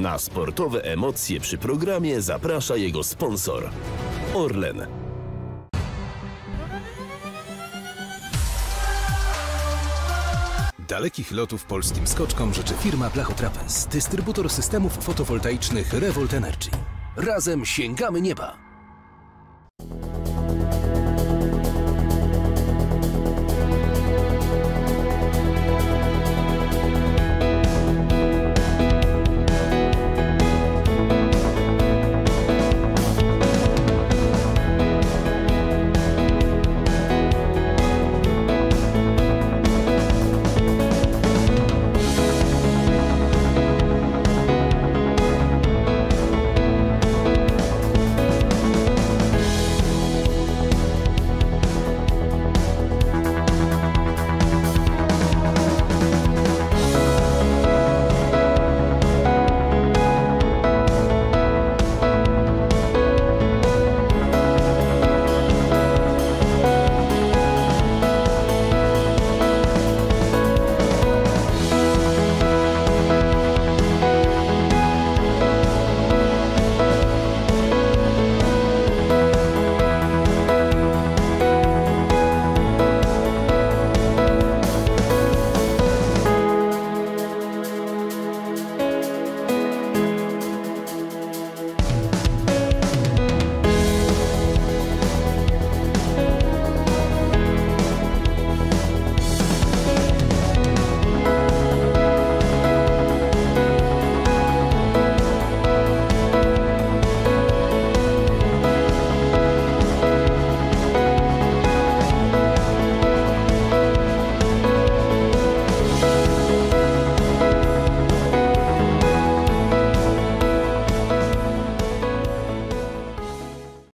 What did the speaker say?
Na sportowe emocje przy programie zaprasza jego sponsor. Orlen. Dalekich lotów polskim skoczkom życzy firma Blachotrapez, dystrybutor systemów fotowoltaicznych Revolt Energy. Razem sięgamy nieba!